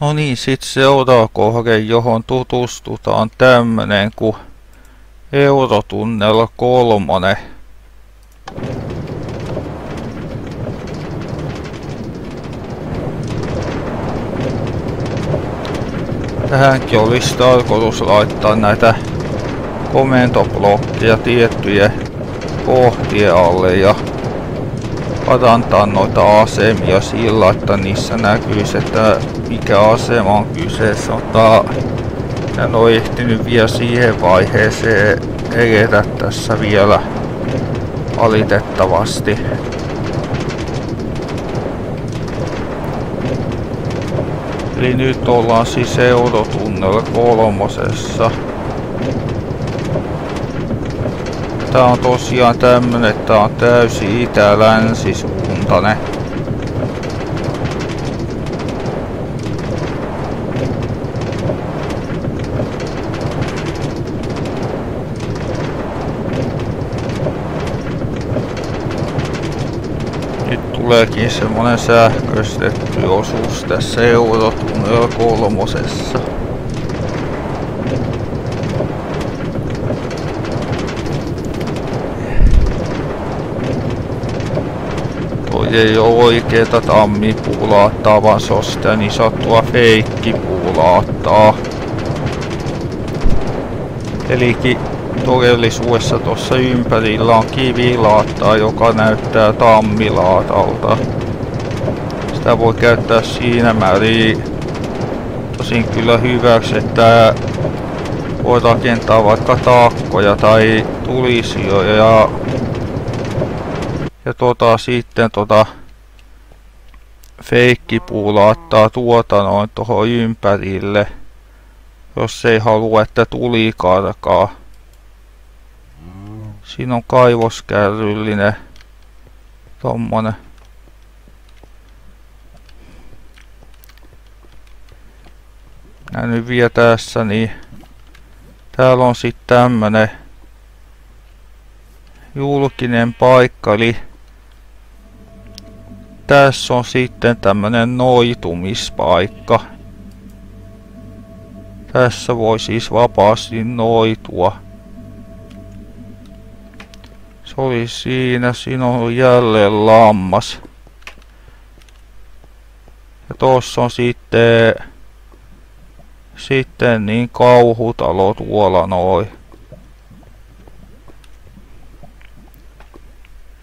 No niin, sit seuraava kohde, johon tutustutaan tämmönen kuin Eurotunnel kolmonen. Tähänkin olisi tarkoitus laittaa näitä komentoblokkeja tiettyjä kohtien alle ja parantaa noita asemia sillä, että niissä näkyisi, että mikä asema on kyseessä. Mutta en ole ehtinyt vielä siihen vaiheeseen edetä tässä vielä valitettavasti. Eli nyt ollaan siis Eurotunnel kolmosessa. Tää on tosiaan tämmönen, että tää on täysin itä-länsisuuntainen. Nyt tuleekin semmonen sähköistetty osuus tässä Eurotunnel kolmosessa. Ei oo oikeeta tammipuulaattaa, vaan se on sitä niin sanottua feikkipuulaattaa. Eli todellisuudessa tuossa ympärillä on kivilaattaa, joka näyttää tammilaatalta. Sitä voi käyttää siinä määrin tosin kyllä hyväksi, että voi rakentaa vaikka taakkoja tai tulisioja ja tota sitten tota feikkipuulaattaa tuota noin tuohon ympärille, jos ei halua, että tuli karkaa. Siinä on kaivoskärryllinen tommonen. Ja nyt vielä tässä niin täällä on sitten tämmönen julkinen paikka eli tässä on sitten tämmönen noitumispaikka. Tässä voi siis vapaasti noitua. Se oli siinä. Siinä on jälleen lammas. Ja tossa on sitten sitten niin kauhutalo tuolla noin.